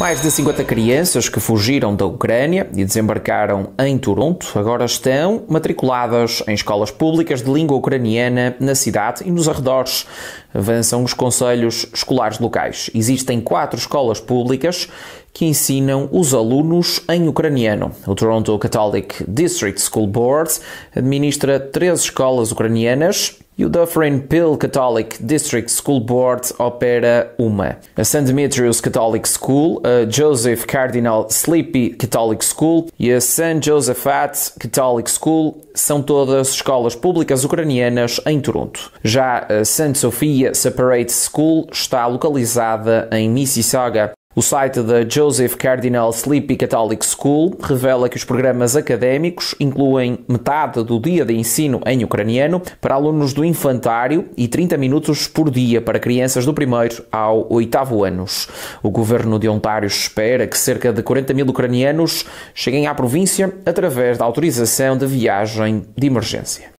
Mais de 50 crianças que fugiram da Ucrânia e desembarcaram em Toronto agora estão matriculadas em escolas públicas de língua ucraniana na cidade e nos arredores. Avançam os conselhos escolares locais. Existem quatro escolas públicas que ensinam os alunos em ucraniano. O Toronto Catholic District School Board administra três escolas ucranianas e o Dufferin Pill Catholic District School Board opera uma. A St. Demetrius Catholic School, a Joseph Cardinal Sleepy Catholic School e a St. Josephat Catholic School são todas escolas públicas ucranianas em Toronto. Já a St. Sophia Separate School está localizada em Mississauga. O site da Joseph Cardinal Sleepy Catholic School revela que os programas académicos incluem metade do dia de ensino em ucraniano para alunos do infantário e 30 minutos por dia para crianças do primeiro ao oitavo anos. O governo de Ontário espera que cerca de 40 mil ucranianos cheguem à província através da autorização de viagem de emergência.